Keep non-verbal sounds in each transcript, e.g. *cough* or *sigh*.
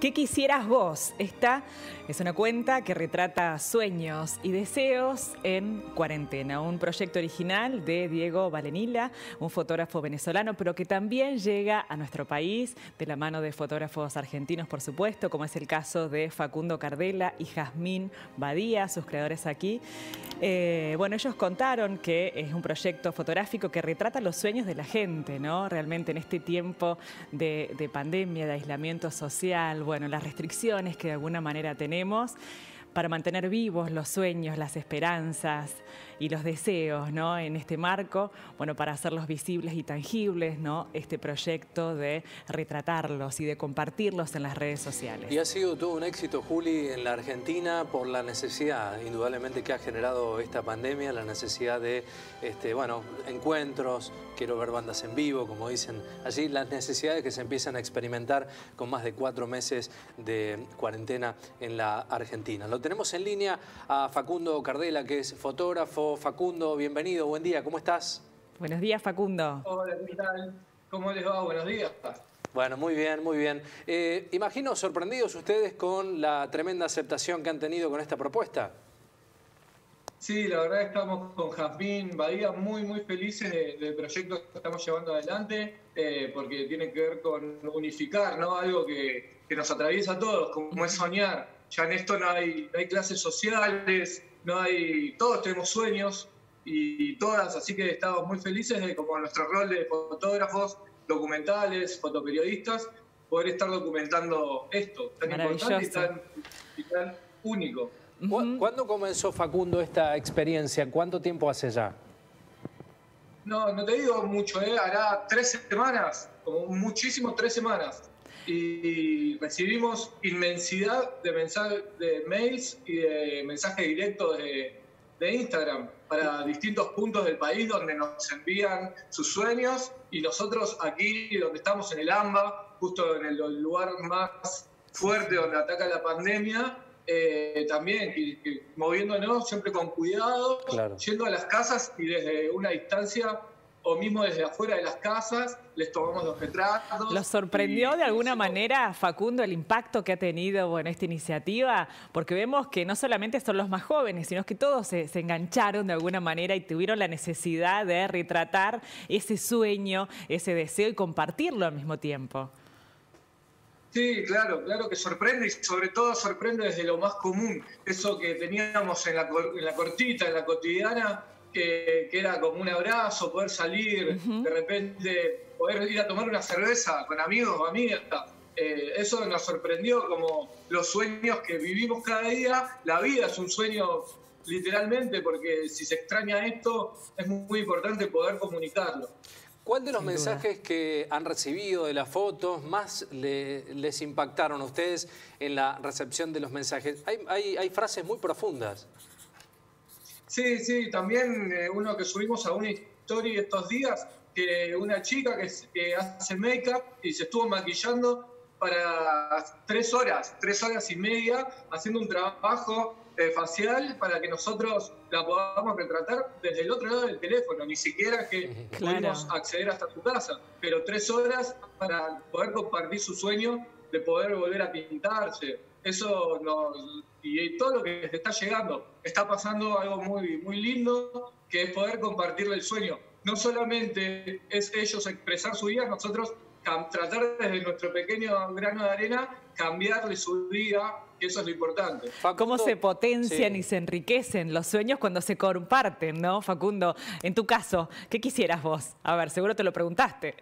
¿Qué quisieras vos? Esta es una cuenta que retrata sueños y deseos en cuarentena, un proyecto original de Diego Valenila, un fotógrafo venezolano, pero que también llega a nuestro país de la mano de fotógrafos argentinos, por supuesto, como es el caso de Facundo Cardela y Jazmín Badía, sus creadores aquí. Eh, bueno, ellos contaron que es un proyecto fotográfico que retrata los sueños de la gente, ¿no? Realmente en este tiempo de, de pandemia, de aislamiento social, bueno, las restricciones que de alguna manera tenemos para mantener vivos los sueños, las esperanzas y los deseos ¿no? en este marco, bueno, para hacerlos visibles y tangibles, ¿no? este proyecto de retratarlos y de compartirlos en las redes sociales. Y ha sido todo un éxito, Juli, en la Argentina por la necesidad, indudablemente, que ha generado esta pandemia, la necesidad de, este, bueno, encuentros, quiero ver bandas en vivo, como dicen allí, las necesidades que se empiezan a experimentar con más de cuatro meses de cuarentena en la Argentina tenemos en línea a Facundo Cardela, que es fotógrafo. Facundo, bienvenido, buen día, ¿cómo estás? Buenos días, Facundo. Hola, ¿qué tal? ¿Cómo les va? Buenos días. Bueno, muy bien, muy bien. Eh, imagino sorprendidos ustedes con la tremenda aceptación que han tenido con esta propuesta. Sí, la verdad estamos con Jazmín Badía muy, muy felices del proyecto que estamos llevando adelante, eh, porque tiene que ver con unificar, ¿no? Algo que, que nos atraviesa a todos, como es soñar ya en esto no hay, hay clases sociales, no hay, todos tenemos sueños y todas, así que estamos muy felices de como nuestro rol de fotógrafos, documentales, fotoperiodistas, poder estar documentando esto tan importante y tan, único. ¿Cuándo comenzó Facundo esta experiencia? ¿Cuánto tiempo hace ya? No, no te digo mucho, ¿eh? hará tres semanas, como muchísimo tres semanas y recibimos inmensidad de, mensajes, de mails y de mensajes directos de, Instagram para distintos puntos del país donde nos envían sus sueños y nosotros aquí donde estamos en el AMBA, justo en el lugar más fuerte donde ataca la pandemia, eh, también moviéndonos siempre con cuidado, yendo a las casas y desde una distancia o mismo desde afuera de las casas, les tomamos los retratos. ¿Los sorprendió de alguna manera, Facundo, el impacto que ha tenido bueno, esta iniciativa? Porque vemos que no solamente son los más jóvenes, sino que todos se, engancharon de alguna manera y tuvieron la necesidad de retratar ese sueño, ese deseo y compartirlo al mismo tiempo. Sí, claro, claro que sorprende y sobre todo sorprende desde lo más común, eso que teníamos en la, en la cortita, en la cotidiana, que, era como un abrazo, poder salir, de repente poder ir a tomar una cerveza con amigos o amigas. Eh, eso nos sorprendió como los sueños que vivimos cada día. La vida es un sueño literalmente porque si se extraña esto es muy, importante poder comunicarlo. ¿Cuál de los mensajes que han recibido de las fotos más les impactaron a ustedes en la recepción de los mensajes? Hay, hay frases muy profundas. Sí, sí, también eh, uno que subimos a una historia estos días, que una chica que, hace make-up y se estuvo maquillando para tres horas, tres horas y media, haciendo un trabajo eh, facial para que nosotros la podamos retratar desde el otro lado del teléfono, ni siquiera que *laughs* podamos acceder hasta su casa, pero tres horas para poder compartir su sueño de poder volver a pintarse. Eso nos, y todo lo que está llegando. Está pasando algo muy, muy lindo, que es poder compartirle el sueño. No solamente es ellos expresar su vida, nosotros tratar desde nuestro pequeño grano de arena cambiarle su vida, que eso es lo importante. ¿Cómo se potencian y se enriquecen los sueños cuando se comparten, no, Facundo? En tu caso, ¿qué quisieras vos? A ver, seguro te lo preguntaste.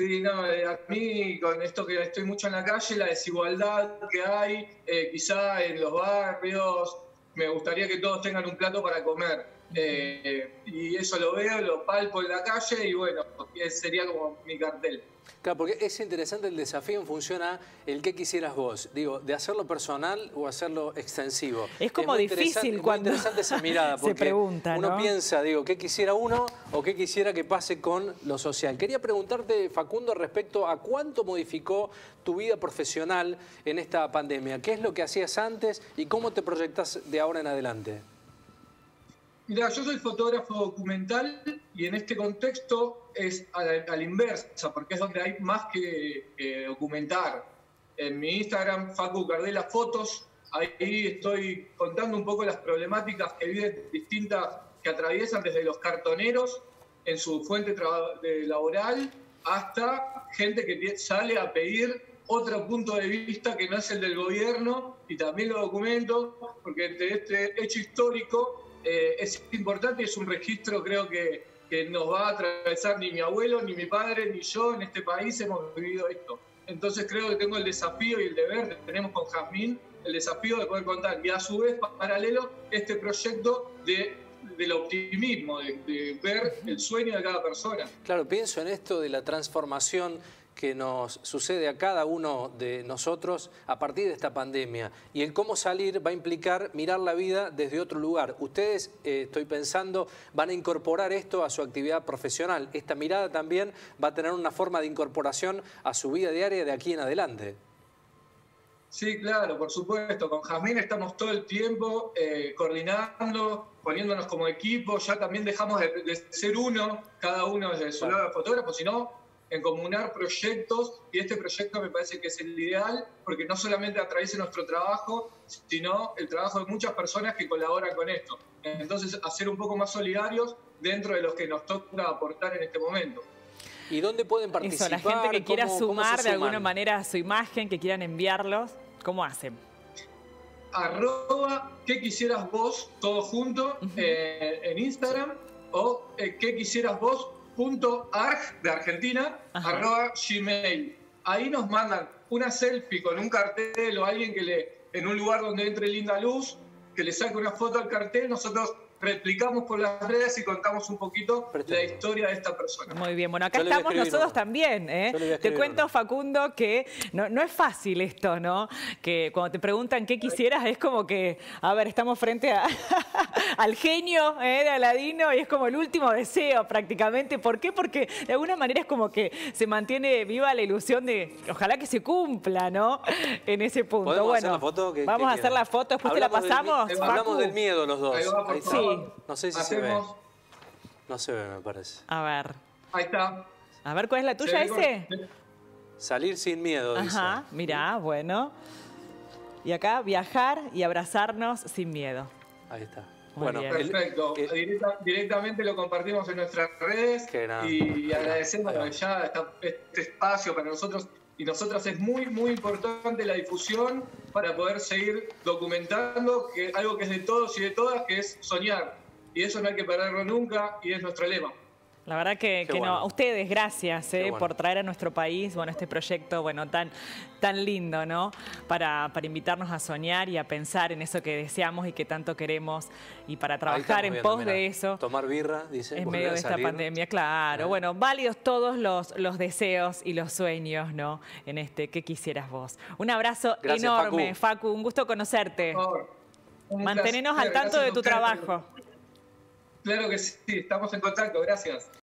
Sí, no, eh, a mí con esto que estoy mucho en la calle, la desigualdad que hay, eh, quizá en los barrios, me gustaría que todos tengan un plato para comer. Eh, y eso lo veo, lo palpo en la calle y bueno, sería como mi cartel. Claro, porque es interesante el desafío en función a el que quisieras vos. Digo, de hacerlo personal o hacerlo extensivo. Es como difícil cuando interesante esa mirada, *laughs* se pregunta, uno piensa, digo, ¿qué quisiera uno o qué quisiera que pase con lo social? Quería preguntarte, Facundo, respecto a cuánto modificó tu vida profesional en esta pandemia. ¿Qué es lo que hacías antes y cómo te proyectas de ahora en adelante? Mira, yo soy fotógrafo documental y en este contexto es a la, inversa, porque es donde hay más que documentar. en mi Instagram, Facu Cardela Fotos. Ahí estoy contando un poco las problemáticas que viven distintas, que atraviesan desde los cartoneros en su fuente laboral hasta gente que sale a pedir otro punto de vista que no es el del gobierno y también lo documento, porque entre este hecho histórico eh, es importante es un registro creo que, que nos va a atravesar ni mi abuelo, ni mi padre, ni yo en este país hemos vivido esto. Entonces creo que tengo el desafío y el deber, tenemos con Jazmín, el desafío de poder contar y a su vez paralelo este proyecto de del optimismo, de, ver el sueño de cada persona. Claro, pienso en esto de la transformación que nos sucede a cada uno de nosotros a partir de esta pandemia. Y el cómo salir va a implicar mirar la vida desde otro lugar. Ustedes, eh, estoy pensando, van a incorporar esto a su actividad profesional. Esta mirada también va a tener una forma de incorporación a su vida diaria de aquí en adelante. Sí, claro, por supuesto. Con Jazmín estamos todo el tiempo eh, coordinando, poniéndonos como equipo. Ya también dejamos de, ser uno, cada uno desde su lado de fotógrafo, sino encomunar proyectos. Y este proyecto me parece que es el ideal, porque no solamente atraviesa nuestro trabajo, sino el trabajo de muchas personas que colaboran con esto. Entonces, hacer un poco más solidarios dentro de los que nos toca aportar en este momento. ¿Y dónde pueden participar? Eso, la gente que quiera sumar de alguna manera su imagen, que quieran enviarlos, ¿cómo hacen? Arroba que quisieras vos, todo junto, eh, en Instagram, o eh, que quisieras vos, arg de Argentina, arroba gmail. Ahí nos mandan una selfie con un cartel o alguien que le, en un lugar donde entre linda luz, que le saque una foto al cartel, nosotros replicamos por las redes y contamos un poquito la historia de esta persona. Muy bien, bueno, acá estamos nosotros también. ¿eh? Te cuento, Facundo, que no, es fácil esto, ¿no? Que cuando te preguntan qué quisieras, es como que, a ver, estamos frente al genio ¿eh? de Aladino y es como el último deseo prácticamente. ¿Por qué? Porque de alguna manera es como que se mantiene viva la ilusión de ojalá que se cumpla, ¿no? En ese punto. Bueno, hacer la foto? vamos a hacer la foto, después te la pasamos. hablamos del miedo los dos. sí. No sé si se ve. No se ve, me parece. A ver. Ahí está. A ver, ¿cuál es la tuya ese? Salir sin miedo, Ajá, mirá, bueno. Y acá, viajar y abrazarnos sin miedo. Ahí está. Bueno, perfecto. directamente lo compartimos en nuestras redes y agradecemos ya este espacio para nosotros y nosotros es muy, muy importante la difusión para poder seguir documentando que algo que es de todos y de todas, que es soñar. Y eso no hay que perderlo nunca y es nuestro lema. La verdad que, no. A ustedes, gracias eh, por traer a nuestro país bueno, este proyecto bueno, tan, tan lindo, ¿no? Para, para invitarnos a soñar y a pensar en eso que deseamos y que tanto queremos y para trabajar en pos de eso. Tomar birra, dice. En medio de esta pandemia, claro. Bueno, válidos todos los, los deseos y los sueños, ¿no? En este, ¿qué quisieras vos? Un abrazo enorme, Facu. Un gusto conocerte. Mantenernos al tanto de tu trabajo. Claro que sí, estamos en contacto, gracias.